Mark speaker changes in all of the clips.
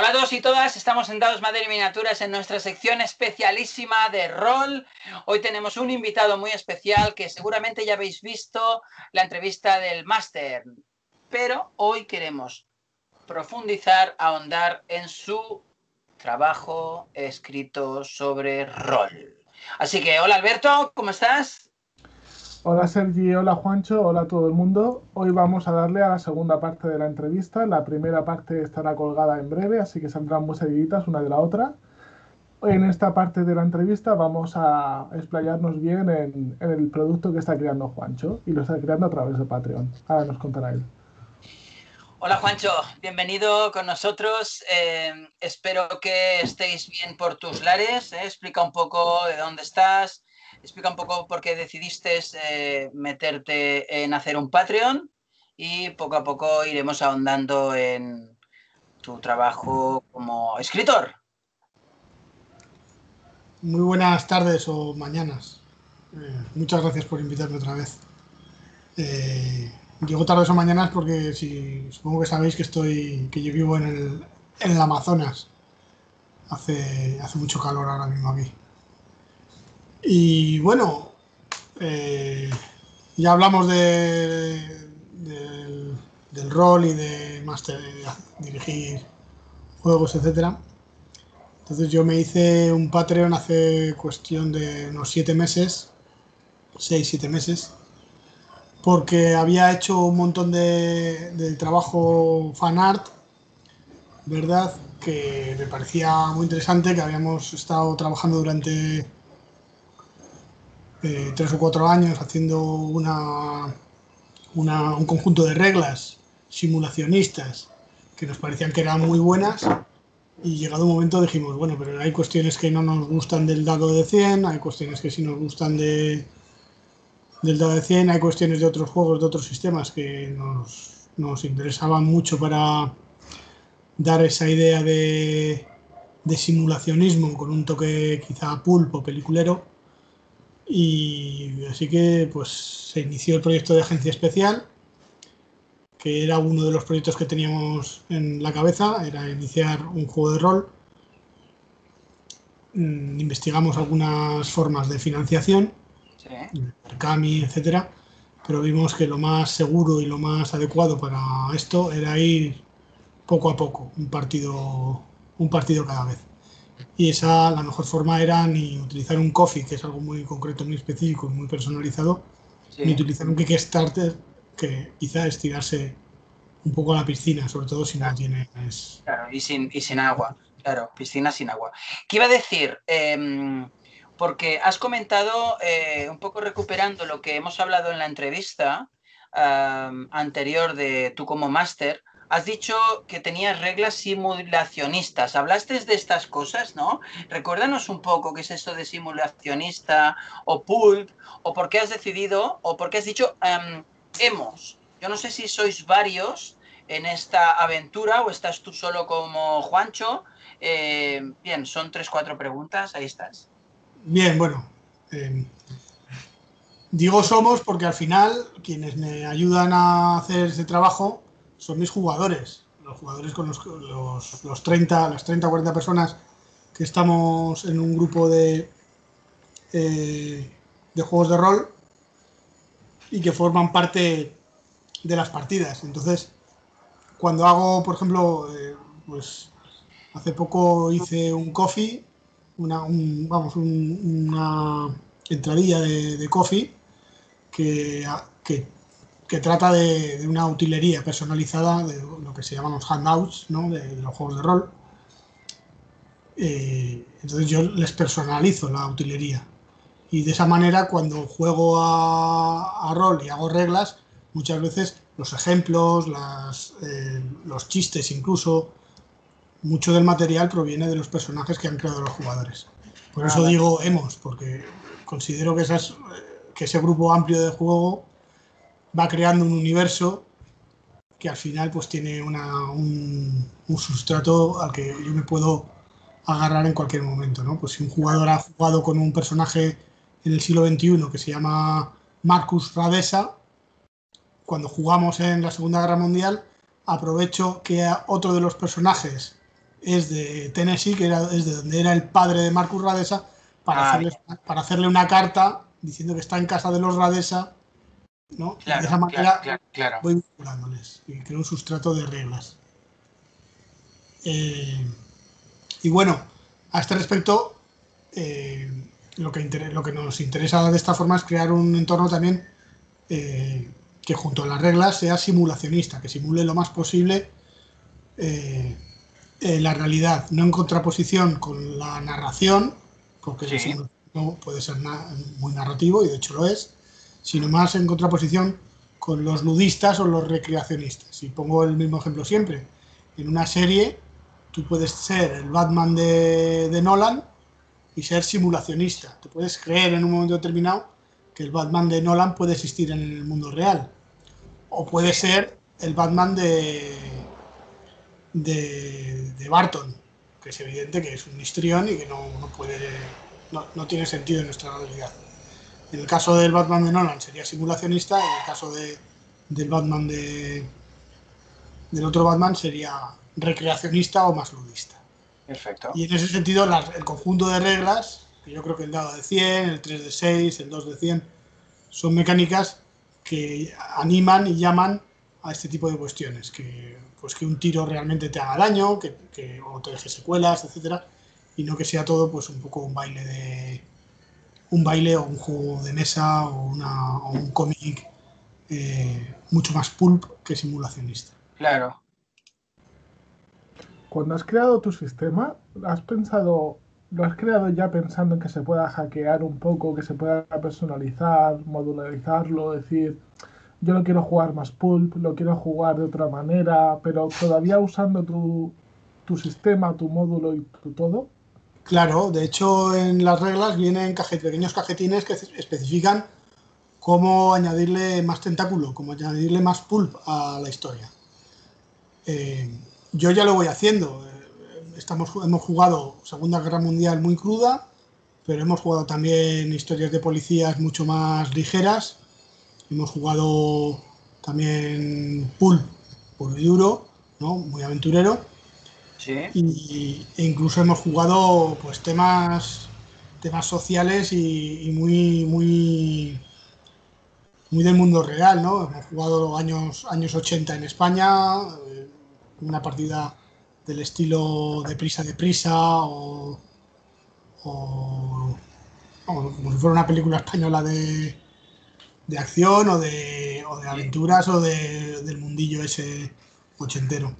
Speaker 1: Hola a todos y todas, estamos sentados Madre y Miniaturas en nuestra sección especialísima de rol. Hoy tenemos un invitado muy especial que seguramente ya habéis visto la entrevista del máster, pero hoy queremos profundizar, ahondar en su trabajo escrito sobre rol. Así que, hola Alberto, ¿cómo estás?
Speaker 2: Hola Sergi, hola Juancho, hola a todo el mundo. Hoy vamos a darle a la segunda parte de la entrevista. La primera parte estará colgada en breve, así que saldrán muy seguiditas una de la otra. En esta parte de la entrevista vamos a explayarnos bien en, el producto que está creando Juancho y lo está creando a través de Patreon. Ahora nos contará él.
Speaker 1: Hola Juancho, bienvenido con nosotros. Eh, espero que estéis bien por tus lares. Eh. Explica un poco de dónde estás, explica un poco por qué decidiste eh, meterte en hacer un Patreon y poco a poco iremos ahondando en tu trabajo como escritor.
Speaker 3: Muy buenas tardes o mañanas. Eh, muchas gracias por invitarme otra vez. Eh, llego tardes o mañanas porque si, supongo que sabéis que estoy que yo vivo en el, en el Amazonas. Hace, hace mucho calor ahora mismo aquí. Y bueno, eh, ya hablamos de, del rol y de master, dirigir juegos, etcétera. Entonces yo me hice un Patreon hace cuestión de unos siete meses, seis, siete meses, porque había hecho un montón de, de trabajo fan art, ¿verdad? Que me parecía muy interesante, que habíamos estado trabajando durante eh, tres o cuatro años haciendo una, un conjunto de reglas simulacionistas que nos parecían que eran muy buenas y llegado un momento dijimos, bueno, pero hay cuestiones que no nos gustan del dado de 100, hay cuestiones que sí nos gustan de, del dado de 100, hay cuestiones de otros juegos, de otros sistemas que nos, nos interesaban mucho para dar esa idea de, de simulacionismo con un toque quizá pulpo, peliculero y así que pues se inició el proyecto de agencia especial, que era uno de los proyectos que teníamos en la cabeza, era iniciar un juego de rol. Mm, investigamos algunas formas de financiación, CAMI, etcétera, pero vimos que lo más seguro y lo más adecuado para esto era ir poco a poco, un partido, un partido cada vez y esa la mejor forma era ni utilizar un coffee, que es algo muy concreto, muy específico, muy personalizado, ni utilizar un Kickstarter que quizá es tirarse un poco a la piscina, sobre todo si no tienes...
Speaker 1: Claro, y sin, y sin agua, claro, piscina sin agua. ¿Qué iba a decir? Em, porque has comentado, eh, un poco recuperando lo que hemos hablado en la entrevista anterior de tú como máster, has dicho que tenías reglas simulacionistas. Hablaste de estas cosas, ¿no? Recuérdanos un poco qué es eso de simulacionista o pulp, o por qué has decidido, o por qué has dicho em, hemos. Yo no sé si sois varios en esta aventura o estás tú solo como Juancho. Eh, bien, son tres, cuatro preguntas, ahí estás.
Speaker 3: Bien, bueno. Em, digo somos porque al final quienes me ayudan a hacer ese trabajo son mis jugadores, los jugadores con los, los, 30, las 30 o 40 personas que estamos en un grupo de, eh, de juegos de rol y que forman parte de las partidas. Entonces, cuando hago, por ejemplo, eh, pues hace poco hice un coffee, una, vamos, una entradilla de, de coffee que, que que trata de, una utilería personalizada de lo que se llaman los handouts, ¿no? de, los juegos de rol. Eh, entonces yo les personalizo la utilería. Y de esa manera, cuando juego a, rol y hago reglas, muchas veces los ejemplos, eh, los chistes incluso, mucho del material proviene de los personajes que han creado los jugadores. Por eso digo hemos, porque considero que, esas, que ese grupo amplio de juego va creando un universo que al final pues tiene un, sustrato al que yo me puedo agarrar en cualquier momento, ¿no? Pues si un jugador ha jugado con un personaje en el siglo XXI que se llama Marcus Radesa, cuando jugamos en la Segunda Guerra Mundial, aprovecho que otro de los personajes es de Tennessee, que era, es de donde era el padre de Marcus Radesa, para,
Speaker 1: Ah,
Speaker 3: hacerle, para hacerle una carta diciendo que está en casa de los Radesa, ¿no?
Speaker 1: Claro,
Speaker 3: de esa manera
Speaker 1: claro, claro,
Speaker 3: voy vinculándoles y creo un sustrato de reglas. Eh, y bueno, a este respecto, eh, lo, que inter- lo que nos interesa de esta forma es crear un entorno también eh, que junto a las reglas sea simulacionista, que simule lo más posible la realidad, no en contraposición con la narración, porque
Speaker 1: Sí.
Speaker 3: simulacionismo puede ser na- muy narrativo y de hecho lo es, sino más en contraposición con los ludistas o los recreacionistas. Y pongo el mismo ejemplo siempre. En una serie, tú puedes ser el Batman de, Nolan y ser simulacionista. Te puedes creer en un momento determinado que el Batman de Nolan puede existir en el mundo real. O puede ser el Batman de, de, Barton, que es evidente que es un histrión y que no puede, no, no tiene sentido en nuestra realidad. En el caso del Batman de Nolan sería simulacionista, en el caso de, del Batman de del otro Batman sería recreacionista o más ludista.
Speaker 1: Perfecto.
Speaker 3: Y en ese sentido, las- el conjunto de reglas, que yo creo que el dado de 100, el 3 de 6, el 2 de 100, son mecánicas que animan y llaman a este tipo de cuestiones. Que, pues que un tiro realmente te haga daño, que, que- o te deje secuelas, etcétera, y no que sea todo pues un poco un baile de un baile o un juego de mesa o, una, o un cómic eh, mucho más pulp que simulacionista.
Speaker 1: Claro.
Speaker 2: Cuando has creado tu sistema, ¿has pensado, lo has creado ya pensando en que se pueda hackear un poco, que se pueda personalizar, modularizarlo, decir, yo lo quiero jugar más pulp, lo quiero jugar de otra manera, pero todavía usando tu, tu sistema, tu módulo y tu todo?
Speaker 3: Claro, de hecho en las reglas vienen pequeños cajetines que especifican cómo añadirle más tentáculo, cómo añadirle más pulp a la historia. Eh, yo ya lo voy haciendo. eh, Estamos, hemos jugado Segunda Guerra Mundial muy cruda, pero hemos jugado también historias de policías mucho más ligeras. Hemos jugado también pulp puro duro, ¿no? muy aventurero
Speaker 1: Sí.
Speaker 3: y, e incluso hemos jugado pues temas temas sociales y, y muy muy muy del mundo real no hemos jugado años años 80 en España eh, una partida del estilo de prisa de prisa o, o- vamos, como si fuera una película española de, de acción o de, o de aventuras o de- del mundillo ese ochentero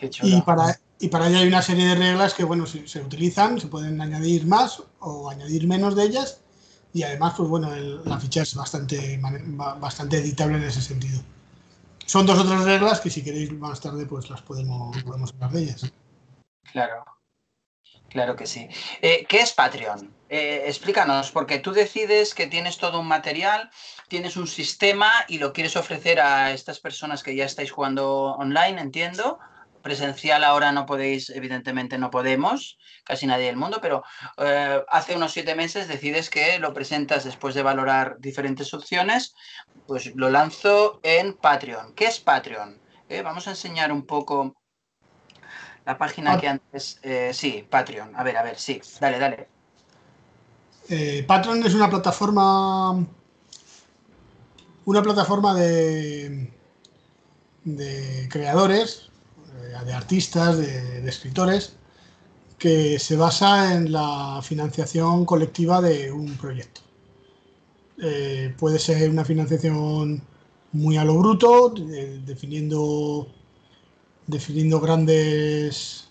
Speaker 1: Qué chulo.
Speaker 3: y para, y para ello hay una serie de reglas que, bueno, se, se utilizan, se pueden añadir más o añadir menos de ellas. Y además, pues bueno, el- la ficha es bastante, bastante editable en ese sentido. Son dos o tres reglas que si queréis más tarde, pues las podemos, podemos hablar de ellas.
Speaker 1: Claro. Claro que sí. Eh, ¿Qué es Patreon? Eh, explícanos, porque tú decides que tienes todo un material, tienes un sistema y lo quieres ofrecer a estas personas que ya estáis jugando online, entiendo. Presencial ahora no podéis, evidentemente no podemos, casi nadie del mundo, pero eh, hace unos siete meses decides que lo presentas después de valorar diferentes opciones, pues lo lanzo en Patreon. ¿Qué es Patreon? Eh, vamos a enseñar un poco la página
Speaker 3: Pat-
Speaker 1: que antes. eh, sí, Patreon. A ver, a ver, sí. Dale, dale.
Speaker 3: Patreon es una plataforma. Una plataforma de. de creadores, de artistas, de, escritores, que se basa en la financiación colectiva de un proyecto. Eh, puede ser una financiación muy a lo bruto, de- definiendo, grandes,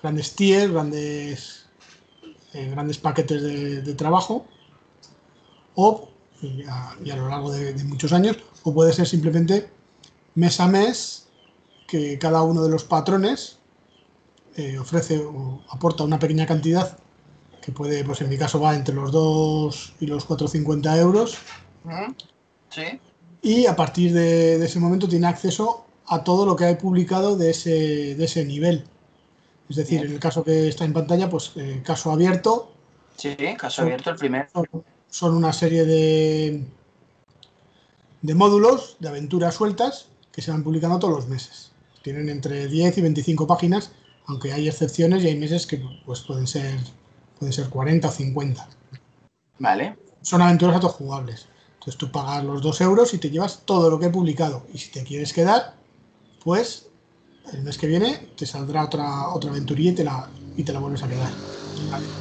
Speaker 3: grandes tiers, grandes, eh, grandes paquetes de, trabajo, o y a, lo largo de muchos años, o puede ser simplemente mes a mes que cada uno de los patrones eh, ofrece o aporta una pequeña cantidad que puede, pues en mi caso va entre los 2 y los 4,50 euros.
Speaker 1: Sí.
Speaker 3: y a partir de, de ese momento tiene acceso a todo lo que hay publicado de ese, de ese nivel. Es decir,
Speaker 1: Bien.
Speaker 3: en el caso que está en pantalla, pues eh, caso abierto,
Speaker 1: Sí, caso abierto el primer.
Speaker 3: son, son una serie de, de módulos, de aventuras sueltas, que se van publicando todos los meses. Tienen entre 10 y 25 páginas Aunque hay excepciones y hay meses que pues, pueden, ser, pueden ser 40 o 50.
Speaker 1: Vale.
Speaker 3: Son aventuras autojugables. Entonces tú pagas los 2 euros y te llevas todo lo que he publicado. Y si te quieres quedar, pues el mes que viene te saldrá otra, otra aventurilla y te, la, y te la vuelves a quedar.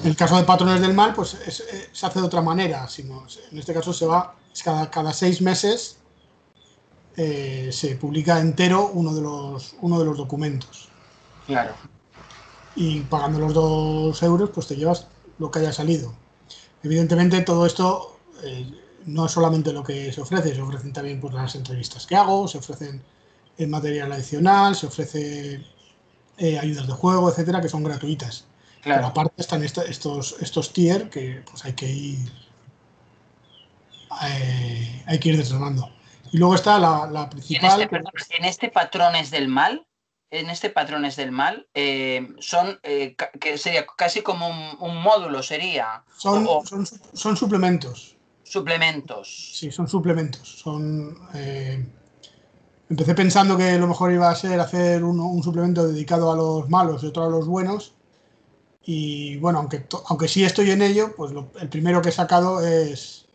Speaker 3: En el caso de Patrones del Mal, pues es- eh, se hace de otra manera. sino- en este caso se va, es cada, cada seis meses eh, se publica entero uno de los, uno de los documentos.
Speaker 1: Claro.
Speaker 3: Y pagando los dos euros, pues te llevas lo que haya salido. Evidentemente todo esto eh, no es solamente lo que se ofrece, se ofrecen también pues, las entrevistas que hago, se ofrecen el material adicional, se ofrece eh, ayudas de juego, etcétera, que son gratuitas. Pero
Speaker 1: Claro.
Speaker 3: aparte están estos, estos tier que pues hay que ir eh, hay que ir desgranando. Y luego está la, la
Speaker 1: Y en
Speaker 3: principal.
Speaker 1: este, perdón, en este patrones del mal, en este patrones del mal, eh, son eh, que sería casi como un, un módulo, sería
Speaker 3: Son,
Speaker 1: o-
Speaker 3: son, son suplementos.
Speaker 1: suplementos.
Speaker 3: Sí, son suplementos. Son. eh, empecé pensando que lo mejor iba a ser hacer uno- un suplemento dedicado a los malos y otro a los buenos. Y bueno, aunque, aunque sí estoy en ello, pues lo- el primero que he sacado es,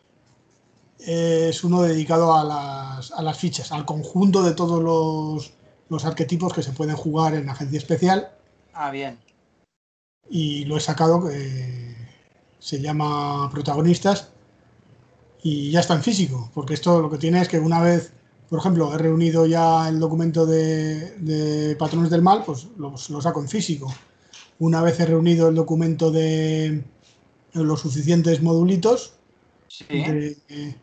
Speaker 3: es uno dedicado a las, a las fichas, al conjunto de todos los, los arquetipos que se pueden jugar en agencia especial.
Speaker 1: Ah, bien.
Speaker 3: y lo he sacado que se llama protagonistas y ya está en físico porque esto lo que tiene es que una vez por ejemplo he reunido ya el documento de, de patrones del mal pues lo, lo saco en físico una vez he reunido el documento de los suficientes modulitos
Speaker 1: Sí.
Speaker 3: de,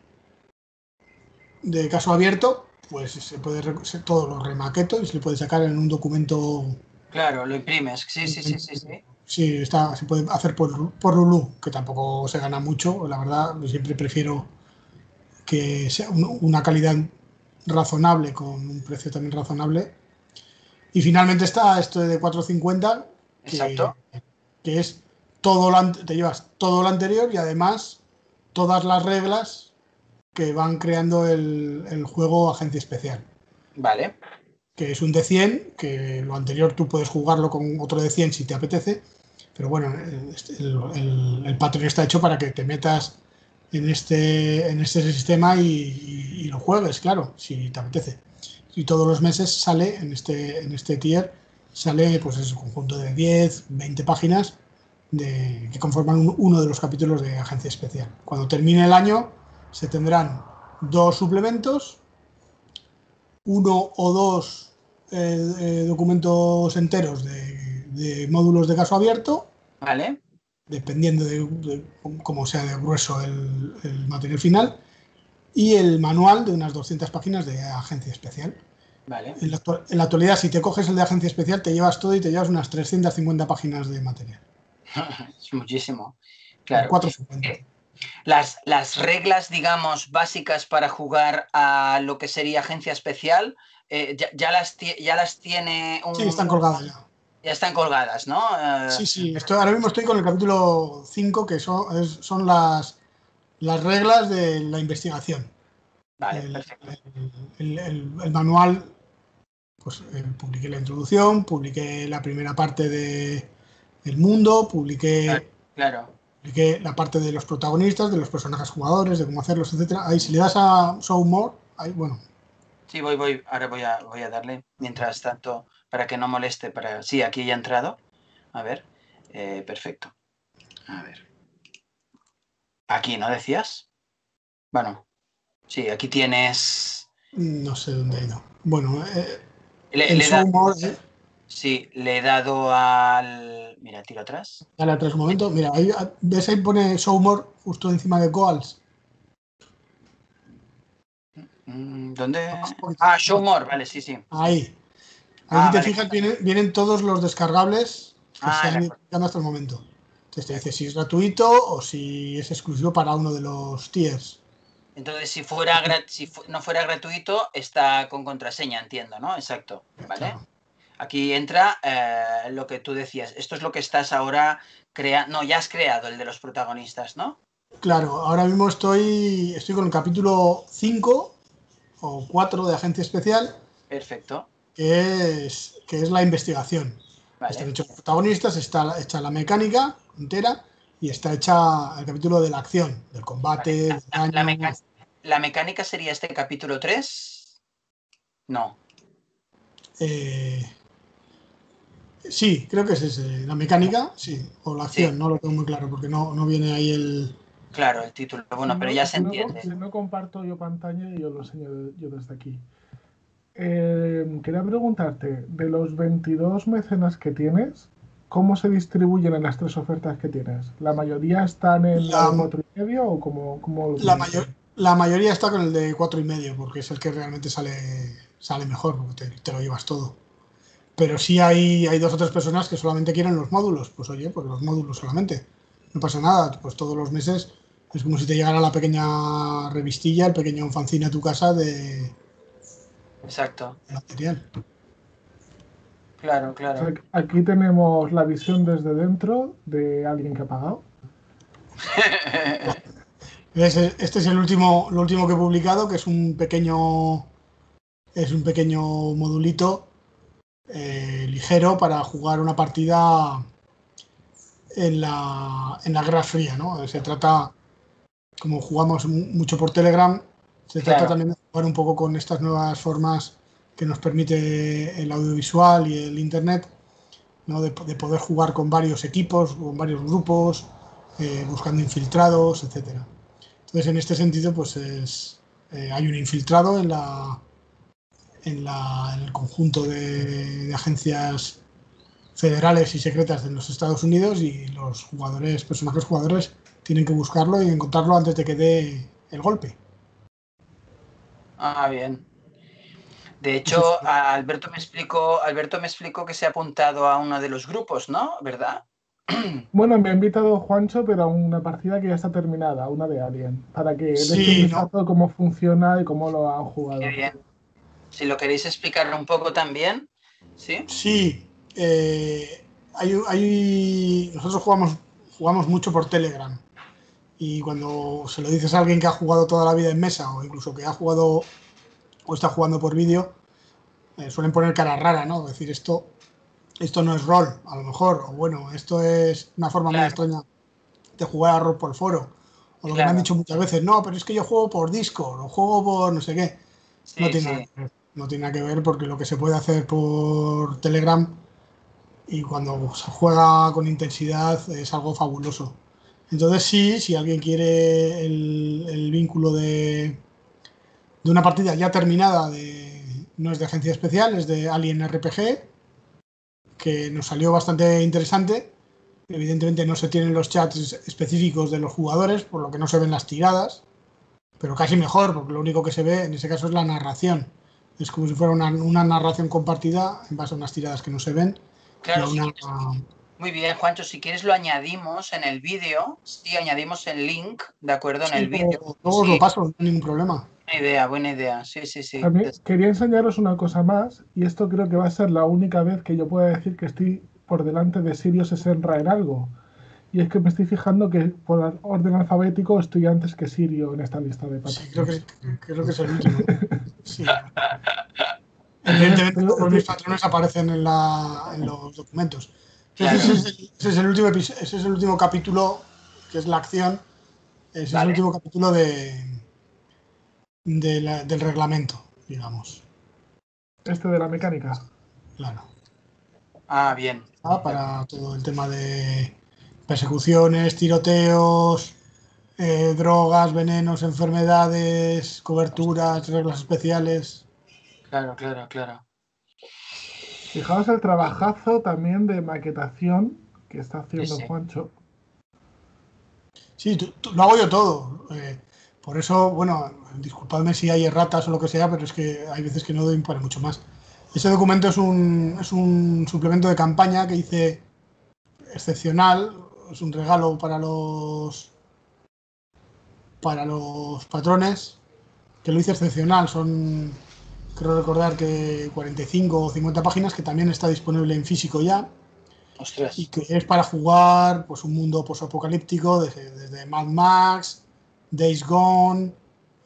Speaker 3: de caso abierto pues se puede re- se- todo lo remaqueto y se le puede sacar en un documento
Speaker 1: Claro, lo imprimes. Sí, sí, sí, sí, sí.
Speaker 3: Sí, está, se puede hacer por, por Lulu, que tampoco se gana mucho. La verdad, siempre prefiero que sea un- una calidad razonable con un precio también razonable. Y finalmente está esto de 450, que,
Speaker 1: Exacto.
Speaker 3: que es todo lo, te llevas todo lo anterior y además todas las reglas que van creando el, el juego Agencia Especial
Speaker 1: Vale.
Speaker 3: que es un de 100, que lo anterior tú puedes jugarlo con otro de 100 si te apetece, pero bueno, el, el, el patrón está hecho para que te metas en este, en este sistema y, y- y lo juegues, claro, si te apetece. Y todos los meses sale en este, en este tier, sale pues ese conjunto de 10, 20 páginas de, que conforman un- uno de los capítulos de Agencia Especial. Cuando termine el año se tendrán dos suplementos uno o dos eh, eh, documentos enteros de, de módulos de caso abierto,
Speaker 1: Vale.
Speaker 3: dependiendo de, de cómo sea de grueso el, el material final, y el manual de unas 200 páginas de agencia especial.
Speaker 1: Vale.
Speaker 3: En la, en la actualidad, si te coges el de agencia especial, te llevas todo y te llevas unas 350 páginas de material.
Speaker 1: es muchísimo. Claro.
Speaker 3: 450.
Speaker 1: Las, las reglas, digamos, básicas para jugar a lo que sería agencia especial, eh, ya, ya las ya las tiene un...
Speaker 3: Sí, están colgadas ya.
Speaker 1: Ya están colgadas, ¿no? Eh,
Speaker 3: Sí, sí, estoy, ahora mismo estoy con el capítulo 5, que son, es- son las, las reglas de la investigación.
Speaker 1: Vale,
Speaker 3: el,
Speaker 1: perfecto.
Speaker 3: el- el- el manual, pues eh, publiqué la introducción, publiqué la primera parte de el mundo, publiqué,
Speaker 1: Claro.
Speaker 3: Publiqué la parte de los protagonistas, de los personajes jugadores, de cómo hacerlos, etcétera. Ahí si le das a Show More, ahí, bueno,
Speaker 1: Sí, voy, voy. Ahora voy a, voy a darle, mientras tanto, para que no moleste. Para... Sí, aquí ya ha entrado. A ver. eh, perfecto. A ver. Aquí, ¿no decías? Bueno. Sí, aquí tienes...
Speaker 3: no sé dónde he ido. Bueno, eh,
Speaker 1: Le,
Speaker 3: el
Speaker 1: le
Speaker 3: Show More, eh,
Speaker 1: Sí, le he dado al... Mira, tiro atrás.
Speaker 3: dale atrás un momento. Mira, ahí, ves ahí pone Show More justo encima de Goals.
Speaker 1: Mm, ¿Dónde?
Speaker 3: Poquito.
Speaker 1: Ah, Show More, vale, sí, sí.
Speaker 3: Ahí. Ahí
Speaker 1: Ah,
Speaker 3: si te
Speaker 1: vale.
Speaker 3: fijas, vienen, vienen todos los descargables que
Speaker 1: Ah,
Speaker 3: se han ido hasta el momento. Entonces te dice si es gratuito o si es exclusivo para uno de los tiers.
Speaker 1: Entonces, si fuera gra- si fu- no fuera gratuito, está con contraseña, entiendo, ¿no? Exacto. ¿Vale?
Speaker 3: Claro.
Speaker 1: Aquí entra eh, lo que tú decías. Esto es lo que estás ahora creando. No, ya has creado el de los protagonistas, ¿no?
Speaker 3: Claro, ahora mismo estoy, estoy con el capítulo 5 o 4 de Agencia Especial,
Speaker 1: Perfecto.
Speaker 3: que es, que es la investigación. Están hechos los protagonistas, está hecha la mecánica entera y está hecha el capítulo de la acción, del combate.
Speaker 1: La, mecánica sería este capítulo 3? No.
Speaker 3: Eh, sí, creo que es ese. La mecánica, sí. O la acción, no lo tengo muy claro porque no, no viene ahí el.
Speaker 1: Claro, el título. Bueno, pero ya se entiende.
Speaker 2: No, no comparto yo pantalla y yo lo enseño yo desde aquí. Eh, quería preguntarte, de los 22 mecenas que tienes, ¿cómo se distribuyen en las tres ofertas que tienes? ¿La mayoría están en la, de 4 y medio o cómo,
Speaker 3: la, la mayoría está con el de 4 y medio porque es el que realmente sale, sale mejor, porque te, lo llevas todo. Pero sí hay, hay dos o tres personas que solamente quieren los módulos. Pues oye, pues los módulos solamente. No pasa nada, pues todos los meses es como si te llegara la pequeña revistilla, el pequeño fanzine a tu casa de,
Speaker 1: Exacto.
Speaker 3: Material.
Speaker 1: Claro, claro.
Speaker 2: aquí tenemos la visión desde dentro de alguien que ha pagado.
Speaker 3: este es el último, lo último que he publicado, que es un pequeño, es un pequeño modulito eh, ligero para jugar una partida en la, en la Guerra Fría, ¿no? Se trata, como jugamos mucho por Telegram, se trata también de jugar un poco con estas nuevas formas que nos permite el audiovisual y el Internet, ¿no? de, poder jugar con varios equipos, con varios grupos, eh, buscando infiltrados, etc. Entonces, en este sentido, pues es, eh, hay un infiltrado en, la, en, la, en el conjunto de, de, agencias federales y secretas de los Estados Unidos y los jugadores, personajes jugadores, tienen que buscarlo y encontrarlo antes de que dé el golpe.
Speaker 1: Ah, bien. De hecho, Alberto me explicó, Alberto me explicó que se ha apuntado a uno de los grupos, ¿no? ¿Verdad?
Speaker 2: Bueno, me ha invitado Juancho, pero a una partida que ya está terminada, una de Alien, para que sí, un cómo funciona y cómo lo han jugado.
Speaker 1: bien. Si lo queréis explicar un poco también, ¿sí?
Speaker 3: Sí. Eh, hay, nosotros jugamos, jugamos mucho por Telegram y cuando se lo dices a alguien que ha jugado toda la vida en mesa o incluso que ha jugado o está jugando por vídeo, eh, suelen poner cara rara, ¿no? Decir esto, esto no es rol, a lo mejor, o bueno, esto es una forma muy extraña de jugar a rol por foro. O lo que me han dicho muchas veces, no, pero es que yo juego por Discord o juego por no sé qué. no, tiene nada que ver, no tiene nada que ver porque lo que se puede hacer por Telegram y cuando se juega con intensidad es algo fabuloso. Entonces sí, si alguien quiere el, vínculo de, de, una partida ya terminada, de, no es de agencia especial, es de Alien RPG, que nos salió bastante interesante. Evidentemente no se tienen los chats específicos de los jugadores, por lo que no se ven las tiradas, pero casi mejor, porque lo único que se ve en ese caso es la narración. Es como si fuera una, narración compartida en base a unas tiradas que no se ven.
Speaker 1: Claro, muy bien, Juancho, si quieres lo añadimos en el vídeo. Sí, añadimos el link, ¿de acuerdo? En el vídeo.
Speaker 3: Luego lo paso, no hay ningún problema.
Speaker 1: Buena idea, buena idea. Sí, sí, sí.
Speaker 2: quería enseñaros una cosa más, y esto creo que va a ser la única vez que yo pueda decir que estoy por delante de Sirius Senra en algo. Y es que me estoy fijando que por orden alfabético estoy antes que Sirio en esta lista de
Speaker 3: patrones. Sí, creo que, creo que es el último. sí. Evidentemente, todos mis patrones aparecen en, la, en los documentos. Ese, es el, último ese es el último capítulo, que es la acción. Ese es el último capítulo de, del reglamento, digamos.
Speaker 2: Este de la mecánica.
Speaker 3: Claro.
Speaker 1: Ah, bien.
Speaker 3: Ah, para todo el tema de persecuciones, tiroteos, eh, drogas, venenos, enfermedades, coberturas, reglas especiales.
Speaker 1: Claro, claro, claro.
Speaker 2: Fijaos el trabajazo también de maquetación que está haciendo Juancho.
Speaker 3: Sí, lo hago yo todo. Eh, por eso, bueno, disculpadme si hay erratas o lo que sea, pero es que hay veces que no doy para mucho más. Ese documento es un, es un suplemento de campaña que hice excepcional, es un regalo para los para los patrones, que lo hice excepcional, son creo recordar que 45 o 50 páginas, que también está disponible en físico ya. Y que es para jugar pues, un mundo posapocalíptico desde, desde Mad Max, Days Gone,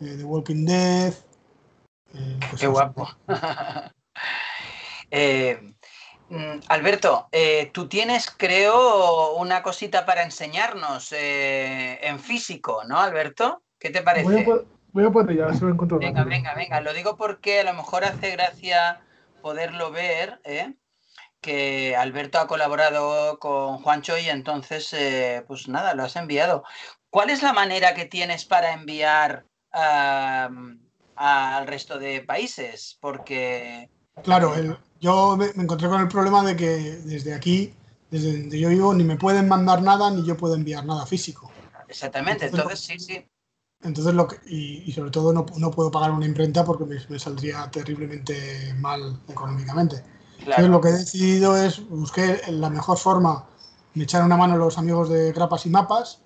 Speaker 3: eh, The Walking Dead.
Speaker 1: Eh, Qué guapo. Eh, Alberto, eh, tú tienes, creo, una cosita para enseñarnos eh, en físico, ¿no, Alberto? ¿Qué te parece?
Speaker 2: Voy a, po- voy a se lo encuentro
Speaker 1: Venga,
Speaker 2: rápido.
Speaker 1: venga, venga. Lo digo porque a lo mejor hace gracia poderlo ver, ¿eh? que Alberto ha colaborado con Juancho y entonces, pues nada, lo has enviado. ¿Cuál es la manera que tienes para enviar al resto de países? Porque,
Speaker 3: Claro, el- yo me, me encontré con el problema de que desde aquí, desde donde yo vivo, ni me pueden mandar nada ni yo puedo enviar nada físico.
Speaker 1: exactamente, entonces sí, sí.
Speaker 3: Entonces, lo que, y, y sobre todo no, no puedo pagar una imprenta porque me, me saldría terriblemente mal económicamente. Entonces, lo que he decidido es busqué la mejor forma, me echaron una mano los amigos de Grapas y Mapas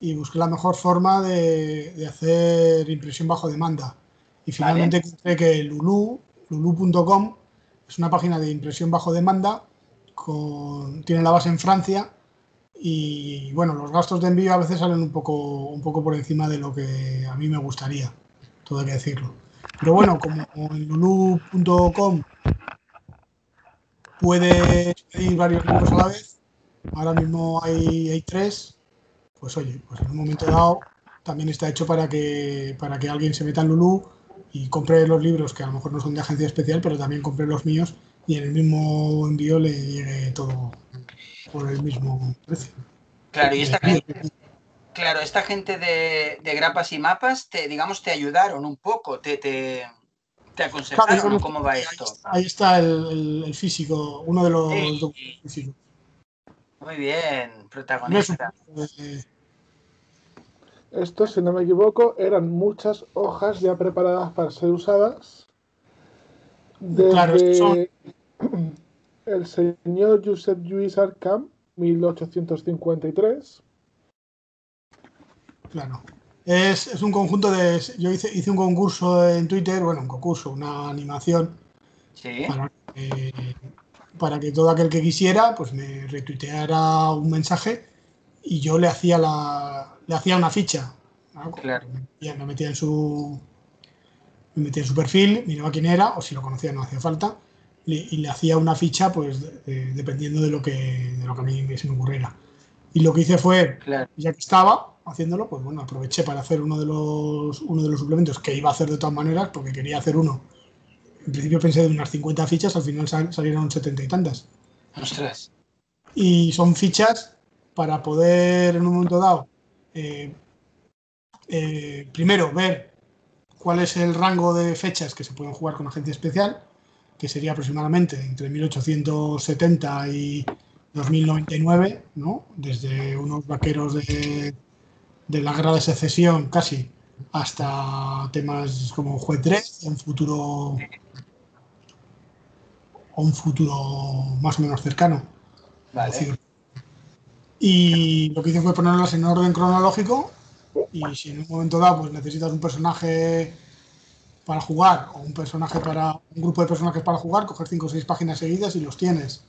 Speaker 3: y busqué la mejor forma de, de hacer impresión bajo demanda. Y finalmente encontré que Lulu, lulu.com, es una página de impresión bajo demanda, con, tiene la base en Francia y bueno, los gastos de envío a veces salen un poco, un poco por encima de lo que a mí me gustaría, todo hay que decirlo. Pero bueno, como en lulu.com puedes pedir varios libros a la vez, ahora mismo hay, hay tres, pues oye, pues en un momento dado también está hecho para que, para que alguien se meta en Lulu y compre los libros que a lo mejor no son de agencia especial, pero también compre los míos y en el mismo envío le llegue todo por el mismo precio.
Speaker 1: Claro, y esta
Speaker 3: Eh,
Speaker 1: gente, claro, esta gente de, de grapas y mapas, te, digamos, te ayudaron un poco, te, te, te aconsejaron
Speaker 3: Claro,
Speaker 1: cómo va
Speaker 3: ahí
Speaker 1: esto.
Speaker 3: está- Ahí está el, el- físico, uno de los
Speaker 1: Sí.
Speaker 3: físicos.
Speaker 1: Muy bien,
Speaker 3: No es un
Speaker 1: protagonista.
Speaker 3: poco de-
Speaker 2: Esto, si no me equivoco, eran muchas hojas ya preparadas para ser usadas. Desde
Speaker 3: Claro, estos son-
Speaker 2: el señor Josep Lluís Arcam, 1853.
Speaker 3: Claro. Es, es un conjunto de. Yo hice, hice un concurso en Twitter, bueno, un concurso, una animación
Speaker 1: Sí,
Speaker 3: para que, para que todo aquel que quisiera pues me retuiteara un mensaje y yo le hacía la le hacía una ficha. ¿no?
Speaker 1: Claro.
Speaker 3: Me metía- me metía en su me metía en su perfil, miraba quién era, o si lo conocía no hacía falta, y le hacía una ficha pues de- de- dependiendo de lo que de lo que a mí se me ocurriera. Y lo que hice fue
Speaker 1: claro.
Speaker 3: ya que estaba haciéndolo, pues bueno, aproveché para hacer uno de los uno de los suplementos que iba a hacer de todas maneras, porque quería hacer uno. En principio pensé de unas 50 fichas, al final sal- salieron 70 y tantas.
Speaker 1: Ostras.
Speaker 3: Y son fichas para poder en un momento dado, eh, eh, primero ver cuál es el rango de fechas que se pueden jugar con agencia especial, que sería aproximadamente entre 1870 y 2099, ¿no? Desde unos vaqueros de, de la guerra de secesión casi hasta temas como Juez 3, un futuro o un futuro más o menos cercano.
Speaker 1: Vale.
Speaker 3: decir. Y lo que hice fue ponerlas en orden cronológico y si en un momento dado pues necesitas un personaje para jugar o un personaje para un grupo de personajes para jugar, coger cinco o seis páginas seguidas y los tienes.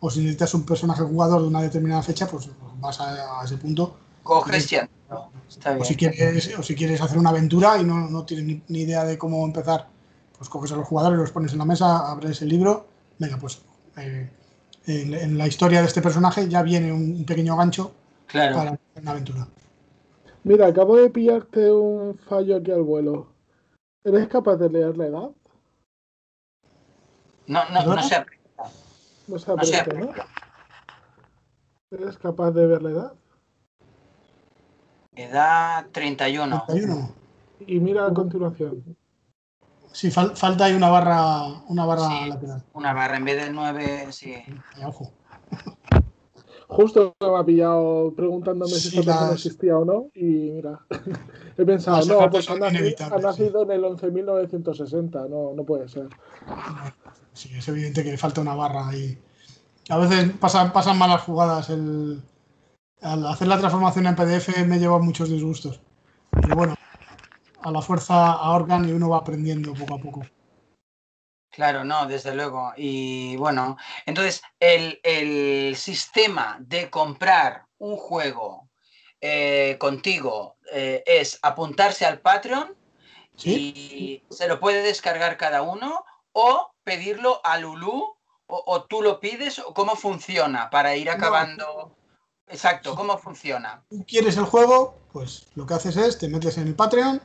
Speaker 3: O si necesitas un personaje jugador de una determinada fecha, pues vas a, a ese punto.
Speaker 1: Coges ya. Está
Speaker 3: O si quieres, o si quieres hacer una aventura y no, no tienes ni, ni idea de cómo empezar, pues coges a los jugadores, los pones en la mesa, abres el libro, venga, pues eh, en, en la historia de este personaje ya viene un, pequeño gancho
Speaker 1: Claro.
Speaker 3: para una aventura.
Speaker 2: Mira, acabo de pillarte un fallo aquí al vuelo. ¿Eres capaz de leer la edad?
Speaker 1: No, no, no
Speaker 3: ¿Perdona?
Speaker 1: sé.
Speaker 2: No se
Speaker 1: No
Speaker 2: ¿no? ¿Eres capaz de ver la edad?
Speaker 1: Edad 31.
Speaker 3: 31.
Speaker 2: Y mira a continuación.
Speaker 3: Sí, fal- falta ahí una barra, una barra
Speaker 1: Sí.
Speaker 3: lateral.
Speaker 1: Una barra en vez de 9, sí.
Speaker 3: Ojo.
Speaker 2: Justo me ha pillado preguntándome si
Speaker 3: Sí,
Speaker 2: esta persona existía o no. Y mira, he pensado, no,
Speaker 3: erratas
Speaker 2: pues ha nacido, ha nacido en el 11.960. No, no puede ser.
Speaker 3: Sí, es evidente que le falta una barra ahí. A veces pasan, pasan malas jugadas. El, al hacer la transformación en PDF me lleva muchos disgustos. Pero bueno, a la fuerza ahorcan y uno va aprendiendo poco a poco.
Speaker 1: Claro, no, desde luego. Y bueno, entonces el, el sistema de comprar un juego eh, contigo eh, es apuntarse al Patreon
Speaker 3: ¿Sí?
Speaker 1: y se lo puede descargar cada uno o pedirlo a Lulu o, o tú lo pides o cómo funciona para ir acabando. Exacto, ¿cómo funciona?
Speaker 3: Tú quieres el juego, pues lo que haces es te metes en el Patreon,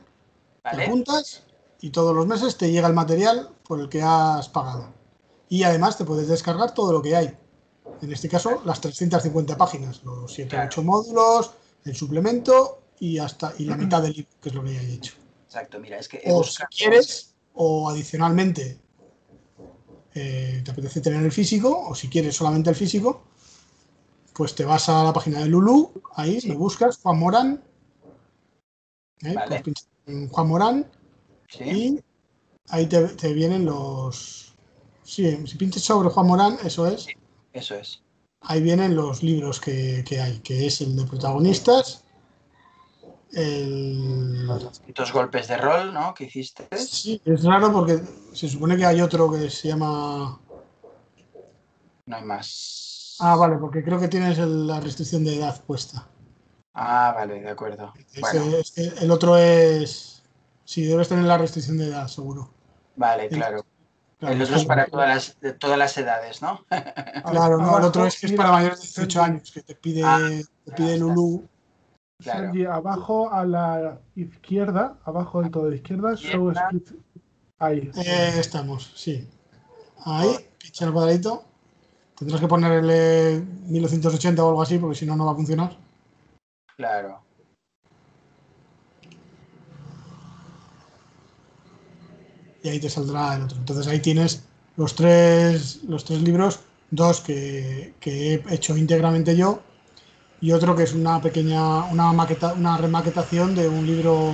Speaker 3: te
Speaker 1: ¿Vale?
Speaker 3: apuntas y todos los meses te llega el material por el que has pagado. Y además te puedes descargar todo lo que hay. En este caso, las 350 páginas, los 7 o
Speaker 1: Claro.
Speaker 3: 8 módulos, el suplemento y hasta y la mitad del libro, que es lo que ya he hecho.
Speaker 1: Exacto, mira, es que
Speaker 3: O si quieres, o adicionalmente eh, te apetece tener el físico, o si quieres solamente el físico, pues te vas a la página de Lulu, ahí
Speaker 1: Sí.
Speaker 3: me buscas Juan Morán, ¿eh?
Speaker 1: Vale.
Speaker 3: Pues pinchas en Juan Morán
Speaker 1: Sí,
Speaker 3: y ahí te, te vienen los... Sí, si pinches sobre Juan Morán, eso es,
Speaker 1: eso es.
Speaker 3: ahí vienen los libros que, que hay, que es el de protagonistas, el...
Speaker 1: Estos golpes de rol, ¿no? Que hiciste.
Speaker 3: Sí, es raro porque se supone que hay otro que se llama...
Speaker 1: No hay más.
Speaker 3: Ah, vale, porque creo que tienes el- la restricción de edad puesta.
Speaker 1: Ah, vale, de acuerdo.
Speaker 3: Ese-
Speaker 1: Bueno,
Speaker 3: ese- el otro es... Sí, debes tener la restricción de edad, seguro.
Speaker 1: vale, claro.
Speaker 3: Claro,
Speaker 1: El otro es para todas las, de todas las edades, ¿no?
Speaker 3: Claro, no, el otro es que es para mayores de 18
Speaker 2: Sergi,
Speaker 3: años, que te pide,
Speaker 1: Ah,
Speaker 3: te pide
Speaker 1: está.
Speaker 3: Lulu.
Speaker 1: Claro.
Speaker 2: Sergi, abajo a la izquierda, abajo del todo de la izquierda, show split. Ahí.
Speaker 3: Eh, estamos, sí. Ahí, pincha el cuadradito. Tendrás que ponerle 1980 o algo así, porque si no, no va a funcionar.
Speaker 1: Claro.
Speaker 3: y ahí te saldrá el otro. Entonces ahí tienes los tres, los tres libros, dos que, que he hecho íntegramente yo y otro que es una pequeña, una maqueta, una remaquetación de un libro,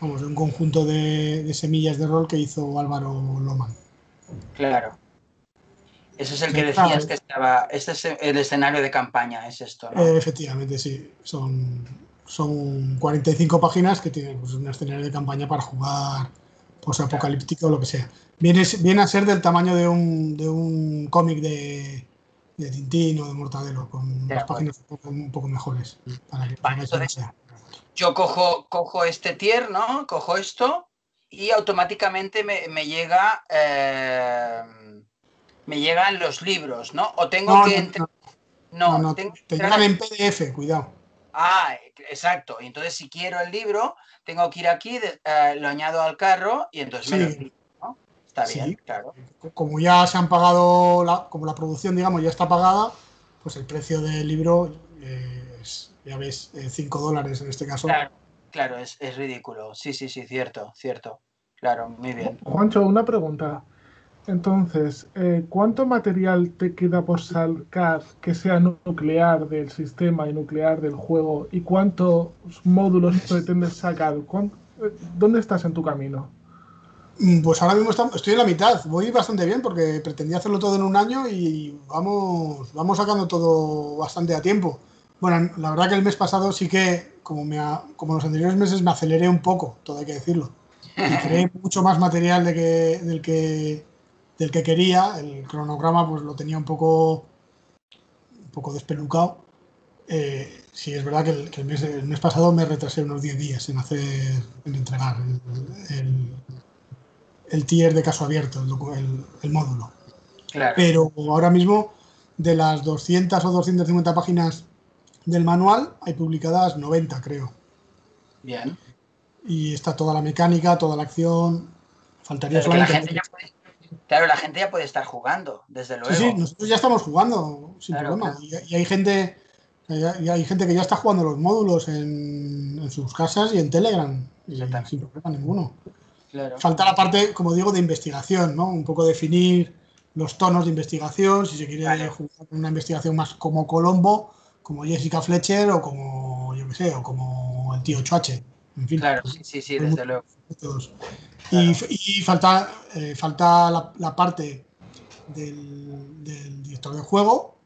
Speaker 3: vamos, de un conjunto de, de semillas de rol que hizo Álvaro Loman.
Speaker 1: Claro. Ese es el que decías que estaba. Este es el escenario de campaña, es esto, ¿no?
Speaker 3: Eh, efectivamente, sí, son, son 45 páginas que tienen pues, un escenario de campaña para jugar posapocalíptico o lo que sea. Viene, viene a ser del tamaño de un, de un cómic de, de Tintín o de Mortadelo, con las páginas un poco, un poco mejores. Para que una
Speaker 1: entonces-
Speaker 3: idea.
Speaker 1: Yo cojo, cojo este tier, ¿no? Cojo esto y automáticamente me, me llega. eh, me llegan los libros, ¿no? O tengo
Speaker 3: No,
Speaker 1: que
Speaker 3: no,
Speaker 1: entre-
Speaker 3: no,
Speaker 1: No,
Speaker 3: no, no,
Speaker 1: tengo que
Speaker 3: te
Speaker 1: entrar-
Speaker 3: llegan en PDF, cuidado.
Speaker 1: Ah, exacto. Y entonces, si quiero el libro, tengo que ir aquí, de- eh, lo añado al carro y entonces me lo
Speaker 3: Sí.
Speaker 1: pido, ¿no? Está
Speaker 3: Sí.
Speaker 1: bien, claro.
Speaker 3: Como ya se han pagado, la, como la producción, digamos, ya está pagada, pues el precio del libro eh, es, ya ves, 5 dólares en este caso.
Speaker 1: Claro, claro, es, es ridículo. Sí, sí, sí, cierto, cierto. Claro, muy bien.
Speaker 2: Juancho, una pregunta. Entonces, eh, ¿cuánto material te queda por sacar que sea nuclear del sistema y nuclear del juego? ¿Y cuántos módulos pretendes sacar? ¿Cuán- eh, ¿Dónde estás en tu camino?
Speaker 3: Mm, Pues ahora mismo estamos- estoy en la mitad. Voy bastante bien porque pretendía hacerlo todo en un año y vamos, vamos sacando todo bastante a tiempo. Bueno, la verdad que el mes pasado sí que, como, me ha- como los anteriores meses, me aceleré un poco, todo hay que decirlo. Y creé mucho más material de que, del, que, del que quería. El cronograma pues lo tenía un poco, un poco despelucado. Eh, sí, es verdad que, el, que el mes, el mes pasado me retrasé unos 10 días en hacer, en entregar el- tier de caso abierto, el, módulo.
Speaker 1: Claro.
Speaker 3: Pero ahora mismo, de las 200 o 250 páginas del manual, hay publicadas 90, creo.
Speaker 1: Bien.
Speaker 3: Y está toda la mecánica, toda la acción. Faltaría
Speaker 1: Pero que la gente ya puede- claro, la gente ya puede estar jugando, desde luego.
Speaker 3: Sí, sí, nosotros ya estamos jugando sin
Speaker 1: Claro,
Speaker 3: problema.
Speaker 1: claro.
Speaker 3: Y, y hay gente. Y hay gente que ya está jugando los módulos en, en sus casas y en Telegram. Y sin problema ninguno.
Speaker 1: Claro.
Speaker 3: Falta la parte, como digo, de investigación, ¿no? Un poco definir los tonos de investigación, si se quiere
Speaker 1: Vale.
Speaker 3: jugar una investigación más como Colombo, como Jessica Fletcher o como, yo qué sé, o como el tío Choache. En fin,
Speaker 1: Claro, sí, sí, sí, desde luego.
Speaker 3: todos.
Speaker 1: Claro.
Speaker 3: Y, y falta, eh, falta la, la parte del, del director de juego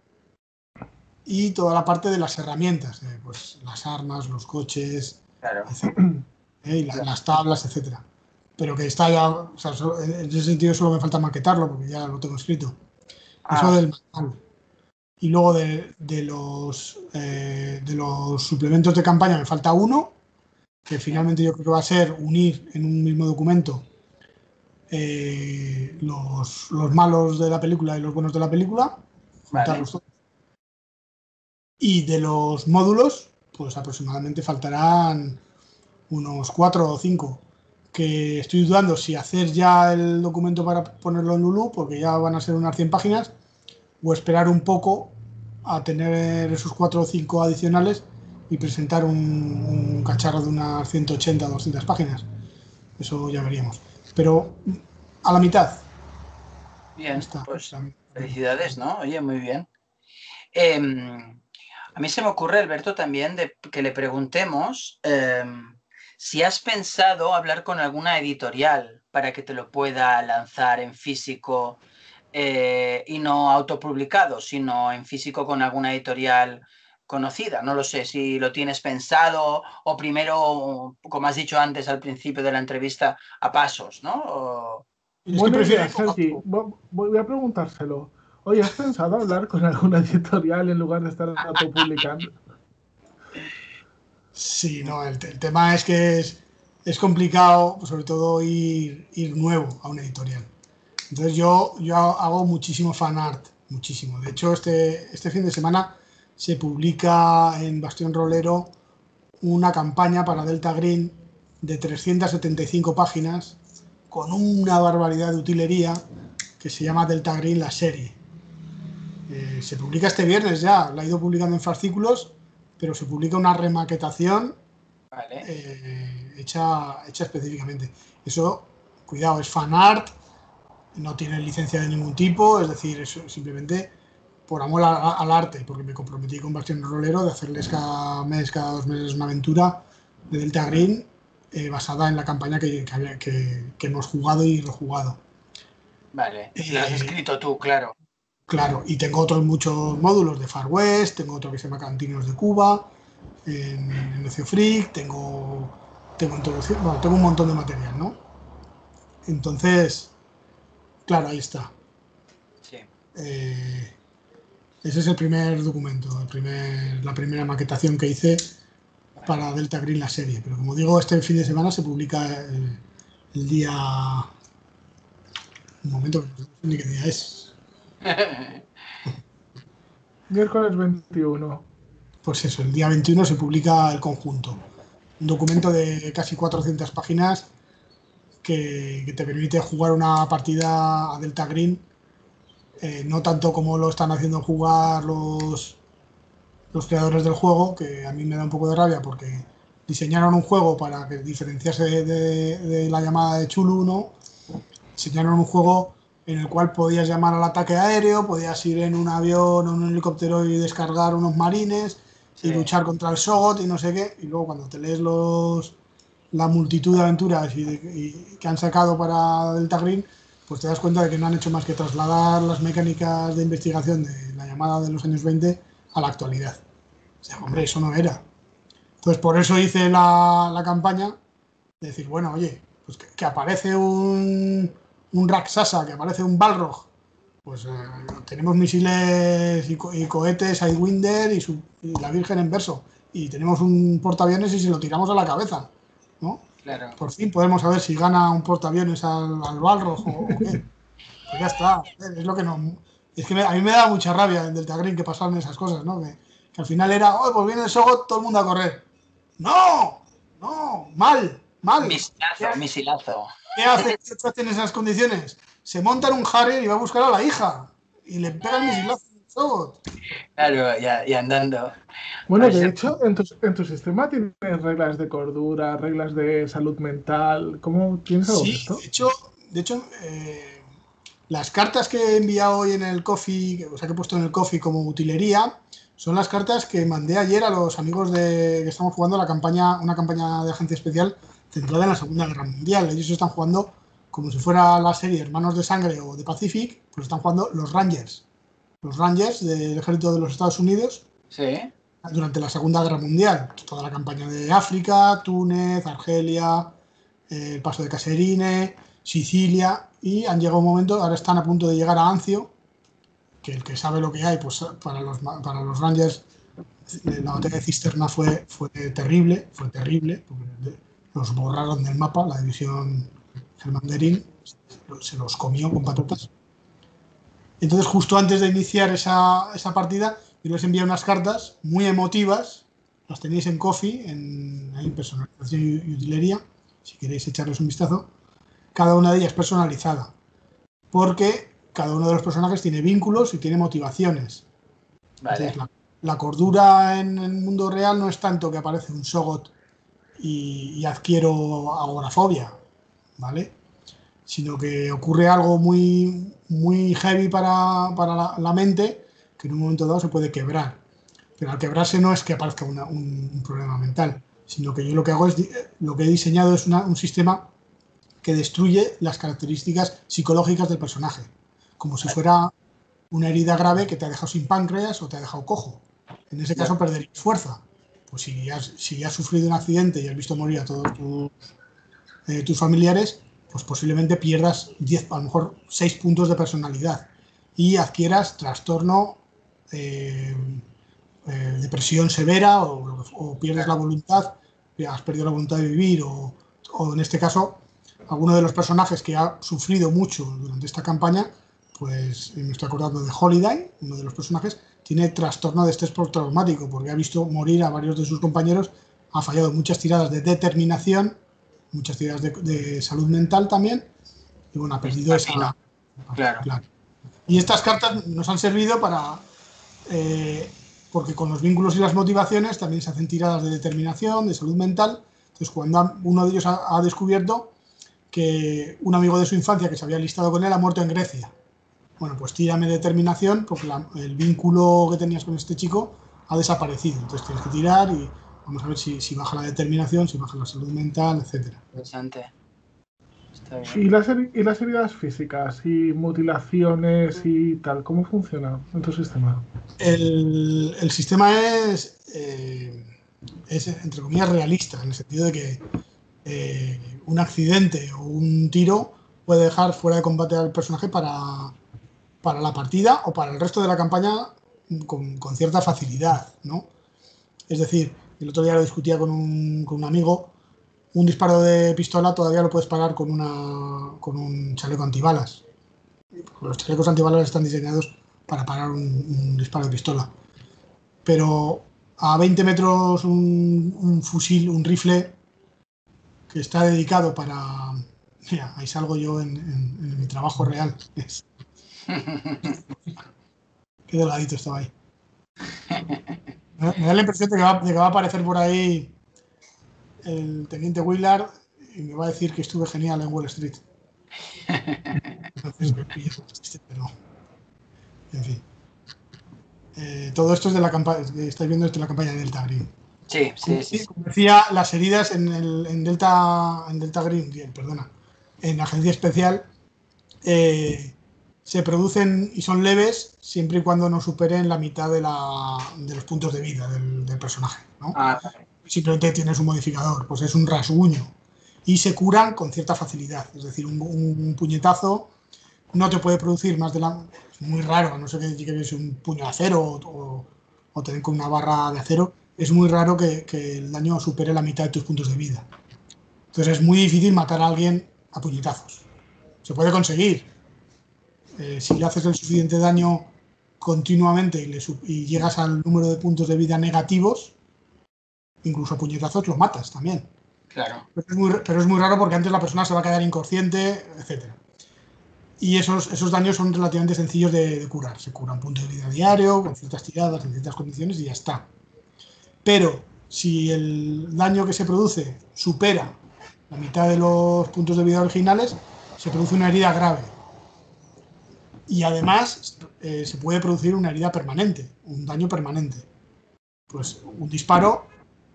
Speaker 3: y toda la parte de las herramientas, eh, pues las armas, los coches,
Speaker 1: Claro.
Speaker 3: ¿eh? y la- las tablas, etcétera. Pero que está ya, o sea, so- en ese sentido solo me falta maquetarlo porque ya lo tengo escrito. Eso
Speaker 1: Ah,
Speaker 3: del manual. Y luego de, de los de los suplementos de campaña me falta uno, que finalmente yo creo que va a ser unir en un mismo documento eh, los, los, malos de la película y los buenos de la película.
Speaker 1: Vale.
Speaker 3: Y de los módulos, pues aproximadamente faltarán unos cuatro o cinco. Que estoy dudando si hacer ya el documento para ponerlo en Lulu, porque ya van a ser unas 100 páginas, o esperar un poco a tener esos cuatro o cinco adicionales y presentar un, un cacharro de unas 180 o 200 páginas. Eso ya veríamos. Pero a la mitad.
Speaker 1: Bien, Está, pues felicidades, ¿no? Oye, muy bien. Eh, a mí se me ocurre, Alberto, también de que le preguntemos eh, si has pensado hablar con alguna editorial para que te lo pueda lanzar en físico eh, y no autopublicado, sino en físico con alguna editorial conocida. No lo sé si lo tienes pensado o primero, como has dicho antes al principio de la entrevista, a pasos, ¿no? O...
Speaker 2: Bueno, voy a preguntárselo. Oye, ¿has pensado hablar con alguna editorial en lugar de estar autopublicando?
Speaker 3: Sí, no, el, el, tema es que es, es complicado, sobre todo ir, ir, nuevo a una editorial. Entonces yo, yo hago muchísimo fan art, muchísimo. De hecho, este, este fin de semana se publica en Bastión Rolero una campaña para Delta Green de 375 páginas con una barbaridad de utilería que se llama Delta Green la serie. Eh, se publica este viernes ya, la ha ido publicando en fascículos, pero se publica una remaquetación
Speaker 1: vale.
Speaker 3: eh, hecha, hecha específicamente. Eso, cuidado, es fan art, no tiene licencia de ningún tipo, es decir, es simplemente por amor al, al arte, porque me comprometí con Bastión Rolero de hacerles cada mes, cada dos meses una aventura de Delta Green eh, basada en la campaña que, que, que, que, hemos jugado y rejugado.
Speaker 1: Vale, y lo has escrito tú, claro.
Speaker 3: Claro, y tengo otros muchos módulos de Far West, tengo otro que se llama Cantinos de Cuba, en, en Necio Freak, tengo, tengo, bueno, tengo un montón de material, ¿no? Entonces, claro, ahí está.
Speaker 1: Sí.
Speaker 3: Eh, ese es el primer documento, el primer, la primera maquetación que hice para Delta Green la serie. Pero como digo, este fin de semana se publica el, el día... Un momento, no sé ni qué día es.
Speaker 2: Miércoles 21.
Speaker 3: Pues eso, el día 21 se publica el conjunto. Un documento de casi 400 páginas que, que te permite jugar una partida a Delta Green. Eh, no tanto como lo están haciendo jugar los, los creadores del juego, que a mí me da un poco de rabia porque diseñaron un juego para que diferenciase de, de, de la llamada de Chulu, ¿no? Diseñaron un juego en el cual podías llamar al ataque aéreo, podías ir en un avión o en un helicóptero y descargar unos marines sí. y luchar contra el Sogot y no sé qué. Y luego cuando te lees los la multitud de aventuras y, de, y que han sacado para Delta Green, pues te das cuenta de que no han hecho más que trasladar las mecánicas de investigación de la llamada de los años 20 a la actualidad. O sea, hombre, eso no era. Entonces, por eso hice la, la campaña de decir, bueno, oye, pues que, aparece un, un Raksasa, que aparece un Balrog, pues eh, tenemos misiles y, co y cohetes Sidewinder y, y, la Virgen en verso. Y tenemos un portaaviones y se lo tiramos a la cabeza. ¿no?
Speaker 1: Claro.
Speaker 3: Por fin podemos saber si gana un portaaviones al, al Balrog o, o qué. Pues ya está. Es lo que no. Es que me, a mí me da mucha rabia en Delta Green que pasaron esas cosas, ¿no? Que, que al final era, oh, pues viene el Sogot, todo el mundo a correr. ¡No! ¡No! ¡Mal! ¡Mal!
Speaker 1: Misilazo, misilazo.
Speaker 3: ¿Qué hace en esas condiciones? Se monta en un Harrier y va a buscar a la hija. Y le pega el misilazo
Speaker 1: Claro, ya, ya andando.
Speaker 2: Bueno, de hecho, en tu, en tu, sistema tienes reglas de cordura, reglas de salud mental. ¿Cómo tienes algo
Speaker 3: sí,
Speaker 2: esto?
Speaker 3: De hecho, de hecho eh, las cartas que he enviado hoy en el coffee, o sea, que he puesto en el coffee como utilería, son las cartas que mandé ayer a los amigos de que estamos jugando la campaña, una campaña de agencia especial centrada en la Segunda Guerra Mundial. Ellos están jugando como si fuera la serie Hermanos de Sangre o de Pacific, pues están jugando los Rangers. Los Rangers del ejército de los Estados Unidos.
Speaker 1: Sí.
Speaker 3: Durante la Segunda Guerra Mundial. Toda la campaña de África, Túnez, Argelia, eh, el paso de Caserine, Sicilia. Y han llegado un momento, ahora están a punto de llegar a Anzio, que el que sabe lo que hay, pues para los, para los Rangers la batalla de Cisterna fue, fue terrible, fue terrible, porque los borraron del mapa, la división Germán Derin, se los comió con patatas. Entonces, justo antes de iniciar esa, esa partida, yo les envié unas cartas muy emotivas, las tenéis en Coffee, en, en personalización y utilería, si queréis echarles un vistazo. Cada una de ellas personalizada, porque cada uno de los personajes tiene vínculos y tiene motivaciones.
Speaker 1: Vale.
Speaker 3: la, la cordura en el mundo real no es tanto que aparece un Sogot y, y adquiero agorafobia, ¿vale? Sino que ocurre algo muy, muy heavy para, para la, la mente que en un momento dado se puede quebrar. Pero al quebrarse no es que aparezca una- un, un problema mental, sino que yo lo que hago es, di- lo que he diseñado es una- un sistema que destruye las características psicológicas del personaje, como si fuera una herida grave que te ha dejado sin páncreas o te ha dejado cojo. En ese caso perderías fuerza. Pues si has, si has sufrido un accidente y has visto morir a todos tus, eh, tus familiares, pues posiblemente pierdas 10, a lo mejor 6 puntos de personalidad y adquieras trastorno, eh, eh, depresión severa o, o pierdes la voluntad, has perdido la voluntad de vivir o, o en este caso alguno de los personajes que ha sufrido mucho durante esta campaña, pues me estoy acordando de Holiday, uno de los personajes, tiene trastorno de estrés postraumático porque ha visto morir a varios de sus compañeros, ha fallado muchas tiradas de determinación, muchas tiradas de, de salud mental también, y bueno, ha perdido esa...
Speaker 1: Claro.
Speaker 3: Y estas cartas nos han servido para... eh, porque con los vínculos y las motivaciones también se hacen tiradas de determinación, de salud mental. Entonces, cuando uno de ellos ha, ha descubierto que un amigo de su infancia que se había listado con él ha muerto en Grecia. Bueno, pues tírame determinación porque la- el vínculo que tenías con este chico ha desaparecido. Entonces tienes que tirar y vamos a ver si, si baja la determinación, si baja la salud mental, etcétera.
Speaker 1: Interesante. Está
Speaker 2: ¿Y
Speaker 1: bien.
Speaker 2: las, y las heridas físicas y mutilaciones y tal? ¿Cómo funciona en tu sistema?
Speaker 3: El, el sistema es, eh, es, entre comillas, realista, en el sentido de que eh, un accidente o un tiro puede dejar fuera de combate al personaje para, para la partida o para el resto de la campaña con, con cierta facilidad, ¿no? Es decir, el otro día lo discutía con un, con un amigo, un disparo de pistola todavía lo puedes parar con, una, con un chaleco antibalas. Los chalecos antibalas están diseñados para parar un, un disparo de pistola. Pero a 20 metros un, un fusil, un rifle que está dedicado para... Mira, ahí salgo yo en, en- en mi trabajo real. Qué delgadito estaba ahí. Me me da la impresión de que, va, de que va a aparecer por ahí el teniente Willard y me va a decir que estuve genial en Wall Street. Entonces me pillo chiste, pero. En fin. Eh, todo esto es de la campaña, estáis viendo es de la campaña de Delta Green.
Speaker 1: Sí, sí, sí.
Speaker 3: Como decía, las heridas en, el, en Delta, en Delta Green, bien, perdona, en la agencia especial, eh, se producen y son leves siempre y cuando no superen la mitad de, la, de los puntos de vida del, del personaje. ¿no?
Speaker 1: Ah,
Speaker 3: Simplemente tienes un modificador, pues es un rasguño. Y se curan con cierta facilidad. Es decir, un, un puñetazo no te puede producir más de la. Es muy raro, a no ser que quieres un puño de acero o, o- o tener con una barra de acero. Es muy raro que, que el daño supere la mitad de tus puntos de vida. Entonces es muy difícil matar a alguien a puñetazos. Se puede conseguir. Eh, si le haces el suficiente daño continuamente y, le su- y llegas al número de puntos de vida negativos, incluso a puñetazos los matas también.
Speaker 1: claro.
Speaker 3: Pero es, muy, pero es muy raro porque antes la persona se va a quedar inconsciente, etc. Y esos, esos daños son relativamente sencillos de, de curar. Se cura un punto de vida diario, con ciertas tiradas, en ciertas condiciones y ya está. Pero si el daño que se produce supera la mitad de los puntos de vida originales, se produce una herida grave. Y además eh, se puede producir una herida permanente, un daño permanente. Pues un disparo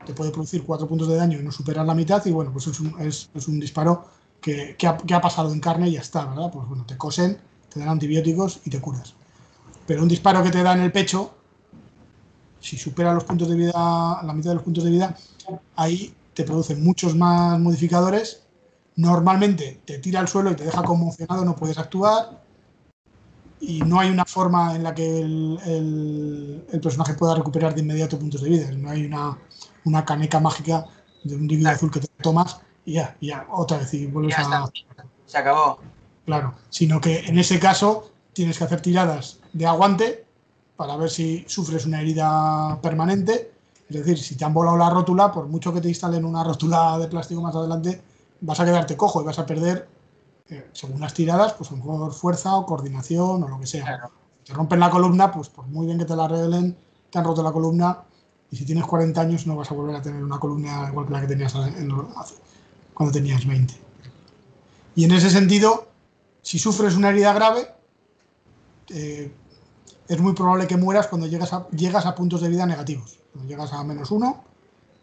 Speaker 3: te puede producir cuatro puntos de daño y no superar la mitad, y bueno, pues es un, es, es un disparo que, que ha, pasado en carne y ya está, ¿verdad? Pues bueno, te cosen, te dan antibióticos y te curas. Pero un disparo que te da en el pecho, si supera los puntos de vida, la mitad de los puntos de vida, ahí te producen muchos más modificadores. Normalmente te tira al suelo y te deja conmocionado, no puedes actuar. Y no hay una forma en la que el, el- el personaje pueda recuperar de inmediato puntos de vida. No hay una, una caneca mágica de un líquido azul que te tomas y ya, y ya, otra vez y vuelves
Speaker 1: Ya
Speaker 3: a.
Speaker 1: está. Se acabó.
Speaker 3: Claro, sino que en ese caso tienes que hacer tiradas de aguante para ver si sufres una herida permanente. Es decir, si te han volado la rótula, por mucho que te instalen una rótula de plástico más adelante, vas a quedarte cojo y vas a perder, eh, según las tiradas, pues a lo mejor fuerza o coordinación o lo que sea.
Speaker 1: Claro.
Speaker 3: Te rompen la columna, pues por muy bien que te la arreglen, te han roto la columna y si tienes 40 años no vas a volver a tener una columna igual que la que tenías en- cuando tenías 20. Y en ese sentido, si sufres una herida grave, eh, es muy probable que mueras cuando llegas a, llegas a puntos de vida negativos. Cuando llegas a menos uno,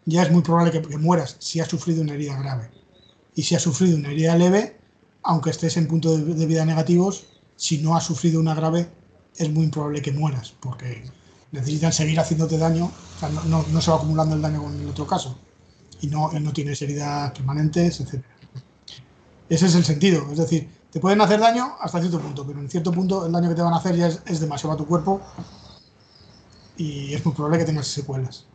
Speaker 3: ya es muy probable que, que mueras si has sufrido una herida grave. Y si has sufrido una herida leve, aunque estés en puntos de, de vida negativos, si no has sufrido una grave, es muy improbable que mueras, porque necesitan seguir haciéndote daño, o sea, no, no- no se va acumulando el daño con el otro caso, y no, y no tienes heridas permanentes, etc. Ese es el sentido, es decir, te pueden hacer daño hasta cierto punto, pero en cierto punto el daño que te van a hacer ya es, es demasiado a tu cuerpo y es muy probable que tengas secuelas.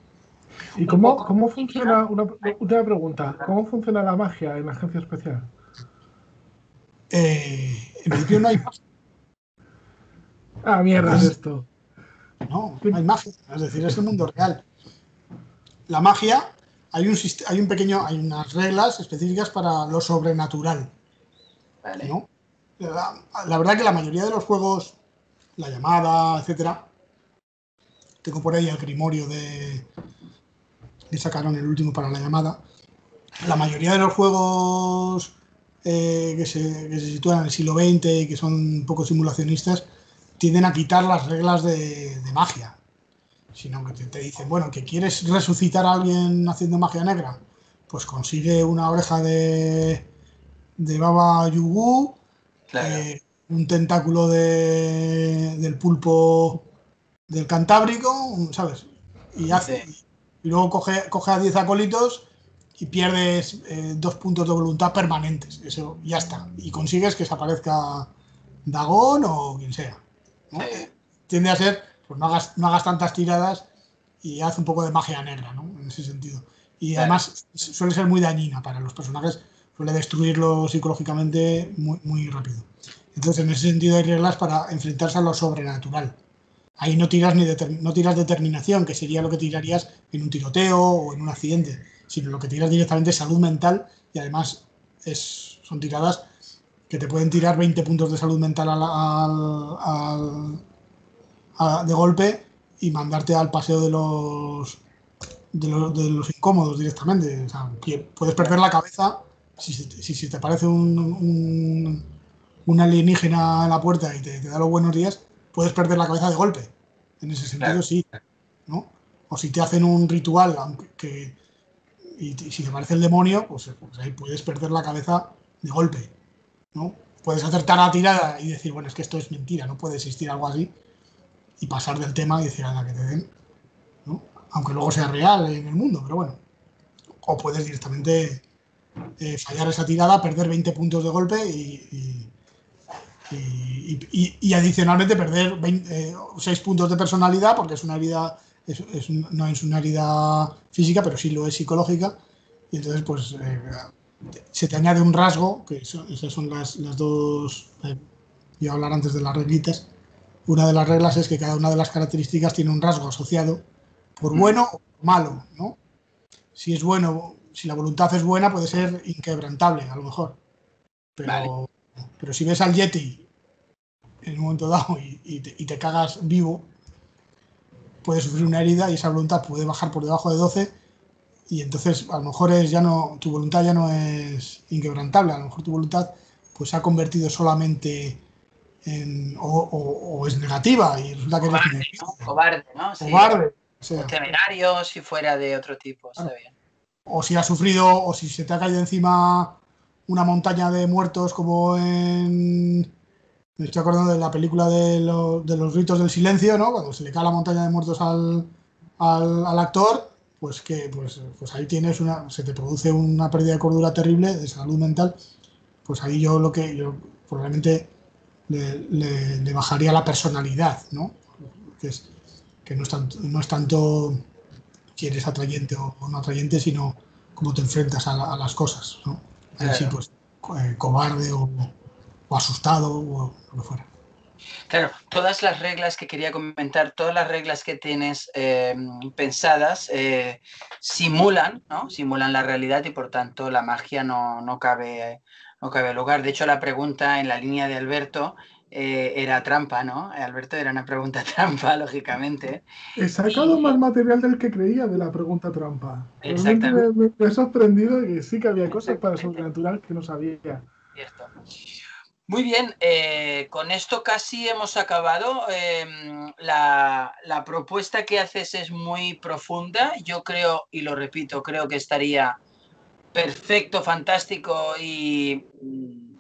Speaker 2: ¿Y cómo, cómo funciona, una última pregunta, cómo funciona la magia en la agencia especial?
Speaker 3: Eh, en principio no hay magia,
Speaker 2: Ah, mierda, es esto.
Speaker 3: no, no hay magia, es decir, es el mundo real. La magia, hay un, hay un pequeño, hay unas reglas específicas para lo sobrenatural.
Speaker 1: Vale.
Speaker 3: ¿no? La, la verdad que la mayoría de los juegos, la llamada, etcétera, tengo por ahí el grimorio de que sacaron el último para la llamada. La mayoría de los juegos eh, que, se, que se sitúan en el siglo XX y que son un poco simulacionistas tienden a quitar las reglas de, de magia. Sino que te, te dicen, bueno, que quieres resucitar a alguien haciendo magia negra, pues consigue una oreja de, de Baba Yugu,
Speaker 1: Claro.
Speaker 3: eh, un tentáculo de- del pulpo del Cantábrico, ¿sabes? Y, hace, y luego coge, coge a 10 acólitos y pierdes eh, dos puntos de voluntad permanentes. Eso ya está. Y consigues que se aparezca Dagón o quien sea. ¿no?
Speaker 1: Sí.
Speaker 3: Tiende a ser, pues no hagas, no hagas tantas tiradas y haz un poco de magia negra, ¿no? En ese sentido. Y
Speaker 1: Claro.
Speaker 3: además suele ser muy dañina para los personajes, suele destruirlo psicológicamente muy, muy rápido. Entonces, en ese sentido hay reglas para enfrentarse a lo sobrenatural. Ahí no tiras ni deter- no tiras determinación, que sería lo que tirarías en un tiroteo o en un accidente, sino lo que tiras directamente es salud mental y además es, son tiradas que te pueden tirar 20 puntos de salud mental al- al- al- a- de golpe y mandarte al paseo de los de los, de los incómodos directamente. O sea, puedes perder la cabeza si, si, se te aparece un, un, un alienígena en la puerta y te, te da los buenos días, puedes perder la cabeza de golpe. En ese sentido, sí. ¿no? O si te hacen un ritual, aunque que, y, si te aparece el demonio, pues, pues ahí puedes perder la cabeza de golpe. ¿no? Puedes acertar la tirada y decir, bueno, es que esto es mentira, no puede existir algo así, y pasar del tema y decir, anda, que te den. ¿no? Aunque luego sea real en el mundo, pero bueno. O puedes directamente eh, fallar esa tirada, perder 20 puntos de golpe y, y- y- adicionalmente perder 20, eh, 6 puntos de personalidad, porque es una herida, es- es no es una herida física, pero sí lo es psicológica. Y entonces, pues, eh, se te añade un rasgo, que son- esas son las, las dos. eh, iba a hablar antes de las reglitas. Una de las reglas es que cada una de las características tiene un rasgo asociado, por
Speaker 1: Mm.
Speaker 3: bueno o por malo, ¿no? Si es bueno, si la voluntad es buena, puede ser inquebrantable, a lo mejor. Pero,
Speaker 1: Vale.
Speaker 3: pero si ves al Yeti en un momento dado y, y te, y te cagas vivo, puedes sufrir una herida y esa voluntad puede bajar por debajo de 12 y entonces a lo mejor es ya no tu voluntad ya no es inquebrantable, a lo mejor tu voluntad pues se ha convertido solamente en o, o- o es negativa y resulta que eres
Speaker 1: Cobarde,
Speaker 3: muy
Speaker 1: ¿no? Cobarde, ¿no? Sí.
Speaker 3: cobarde, o sea,
Speaker 1: temerario si fuera de otro tipo, está bien.
Speaker 3: o si has sufrido o si se te ha caído encima una montaña de muertos como en me estoy acordando de la película de, lo- de los ritos del silencio, ¿no? Cuando se le cae la montaña de muertos al, al, al actor, pues que pues, pues ahí tienes una se te produce una pérdida de cordura terrible, de salud mental, pues ahí yo lo que yo probablemente le, le- le bajaría la personalidad, ¿no? Que es que no es tanto, no es tanto si eres atrayente o, o no atrayente, sino cómo te enfrentas a, la- a las cosas, ¿no? Ahí sí, pues eh, cobarde o, o asustado o lo que fuera.
Speaker 1: Claro, todas las reglas que quería comentar, todas las reglas que tienes eh, pensadas eh, simulan, ¿no? Simulan la realidad y por tanto la magia no, no, cabe, no cabe lugar. De hecho, la pregunta en la línea de Alberto eh, era trampa, ¿no? Alberto era una pregunta trampa, lógicamente.
Speaker 2: He sacado
Speaker 1: Y-
Speaker 2: más material del que creía de la pregunta trampa.
Speaker 1: Exactamente.
Speaker 2: Me, me- me he sorprendido de que sí que había cosas para
Speaker 1: Exactamente.
Speaker 2: sobrenatural que no sabía.
Speaker 1: Cierto. Muy bien, eh, con esto casi hemos acabado. Em, la, la propuesta que haces es muy profunda. Yo creo, y lo repito, creo que estaría perfecto, fantástico y mm,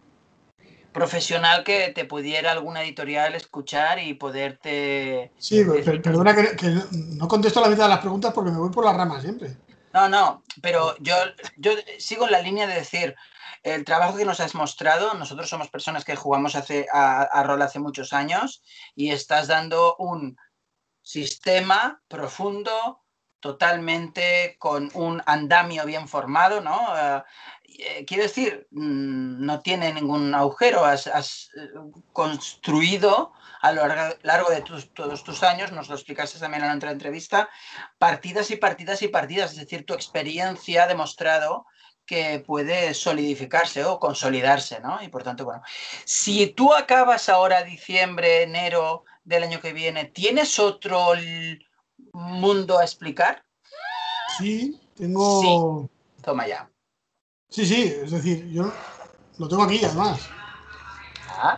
Speaker 1: profesional que te pudiera alguna editorial escuchar y poderte...
Speaker 3: Sí, per- perdona que, que no contesto la mitad de las preguntas porque me voy por las ramas siempre.
Speaker 1: No, no, pero yo, yo sigo en la línea de decir, el trabajo que nos has mostrado, nosotros somos personas que jugamos hace, a, a rol hace muchos años y estás dando un sistema profundo, totalmente con un andamio bien formado, ¿no? Eh, eh, quiero decir, mm, no tiene ningún agujero, has, has, eh, construido a lo largo, de tus, todos tus años, nos lo explicaste también en otra entrevista, partidas y partidas y partidas, es decir, tu experiencia ha demostrado que puede solidificarse o consolidarse, ¿no? Y por tanto, bueno, si tú acabas ahora diciembre, enero del año que viene, ¿tienes otro mundo a explicar?
Speaker 3: Sí, tengo.
Speaker 1: Toma ya.
Speaker 3: Sí, sí, es decir, yo lo tengo aquí además.
Speaker 1: Ah.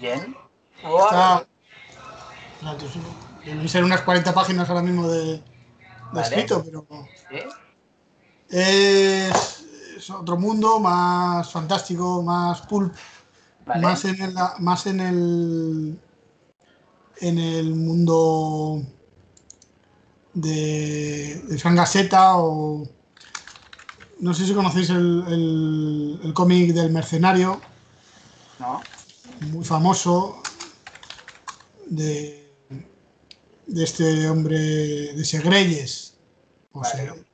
Speaker 1: Bien.
Speaker 3: Está. Espérate, sí, Deben ser unas 40 páginas ahora mismo de, de
Speaker 1: Vale.
Speaker 3: escrito, pero
Speaker 1: Sí,
Speaker 3: es, es otro mundo más fantástico, más pulp,
Speaker 1: vale.
Speaker 3: más en el, más en el en el mundo de, de Frank Gaceta o no sé si conocéis el, el- el cómic del mercenario
Speaker 1: ¿No?
Speaker 3: muy famoso de, de este hombre de Segreyes o
Speaker 1: Vale.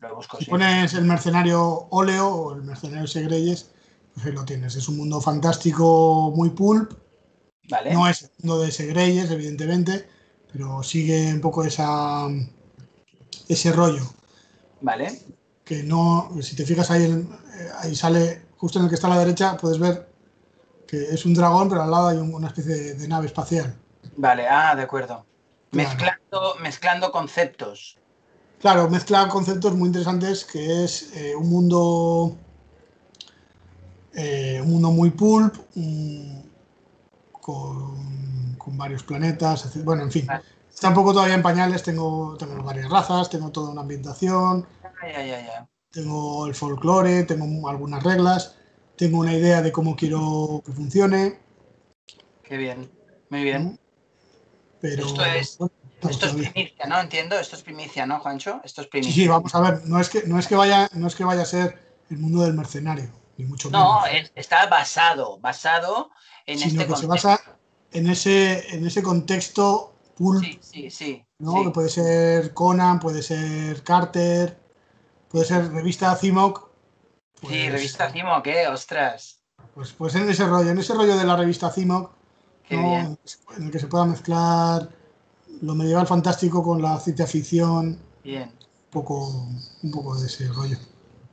Speaker 3: Sea,
Speaker 1: Lo busco.
Speaker 3: si
Speaker 1: sí.
Speaker 3: pones el mercenario óleo o el mercenario Segreyes pues ahí lo tienes es un mundo fantástico muy pulp
Speaker 1: Vale.
Speaker 3: no es el mundo de Segreyes, evidentemente, pero sigue un poco esa, ese rollo.
Speaker 1: Vale.
Speaker 3: Que no, si te fijas ahí, ahí sale, justo en el que está a la derecha, puedes ver que es un dragón, pero al lado hay un- una especie de, de nave espacial.
Speaker 1: Vale. Ah, de acuerdo.
Speaker 3: Claro.
Speaker 1: Mezclando, mezclando conceptos.
Speaker 3: Claro, mezcla conceptos muy interesantes, que es eh, un mundo, eh, un mundo muy pulp, un- con, con varios planetas, etc. bueno, en fin.
Speaker 1: Vale.
Speaker 3: Está un poco todavía en pañales, tengo, tengo varias razas, tengo toda una ambientación,
Speaker 1: Ya, ya, ya, ya.
Speaker 3: tengo el folclore, tengo algunas reglas, tengo una idea de cómo quiero que funcione,
Speaker 1: Qué bien. Muy bien.
Speaker 3: pero
Speaker 1: Esto es- Esto es
Speaker 3: todavía.
Speaker 1: primicia, ¿no? Entiendo. Esto es primicia, ¿no, Juancho? Esto es
Speaker 3: Sí,
Speaker 1: primicia.
Speaker 3: sí, vamos a ver, no es que no es que vaya, no es que vaya a ser el mundo del mercenario, ni mucho
Speaker 1: No,
Speaker 3: menos.
Speaker 1: es- está basado, basado en
Speaker 3: sino
Speaker 1: este
Speaker 3: que se basa en ese, en ese contexto pulp,
Speaker 1: Sí, sí, sí.
Speaker 3: ¿no?
Speaker 1: sí.
Speaker 3: Que puede ser Conan, puede ser Carter, puede ser revista Cimoc.
Speaker 1: Sí,
Speaker 3: pues-
Speaker 1: revista Cimo, ¿qué? Ostras.
Speaker 3: Pues, pues en ese rollo, en ese rollo de la revista Cimoc, ¿no? en el que se pueda mezclar lo medieval fantástico con la ciencia ficción,
Speaker 1: Bien.
Speaker 3: un poco, un poco de ese rollo.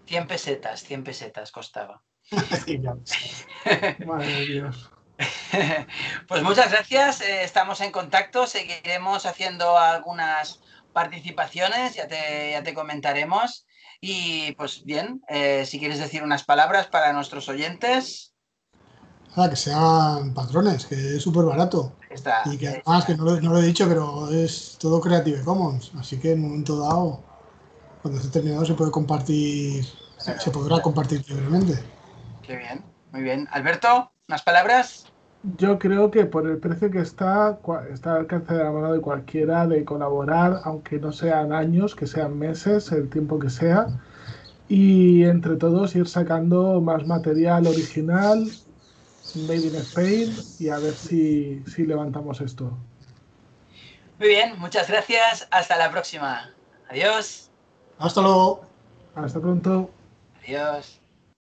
Speaker 1: 100 pesetas, 100 pesetas costaba.
Speaker 2: Madre Dios.
Speaker 1: Pues muchas gracias, eh, estamos en contacto, seguiremos haciendo algunas participaciones, ya te, ya te comentaremos. Y pues bien, eh, si quieres decir unas palabras para nuestros oyentes,
Speaker 3: Nada, que sean patrones, que es súper barato.
Speaker 1: está.
Speaker 3: Y que además, que no lo, no lo he dicho, pero es todo Creative Commons. Así que en un momento dado, cuando esté terminado, se puede compartir, se, se podrá compartir libremente.
Speaker 1: Qué bien, muy bien. Alberto, unas palabras.
Speaker 2: Yo creo que por el precio que está, está al alcance de la mano de cualquiera de colaborar, aunque no sean años, que sean meses, el tiempo que sea, y entre todos ir sacando más material original, made in Spain, y a ver si, si levantamos esto.
Speaker 1: Muy bien, muchas gracias. Hasta la próxima. Adiós.
Speaker 3: Hasta luego.
Speaker 2: Hasta pronto.
Speaker 1: Adiós.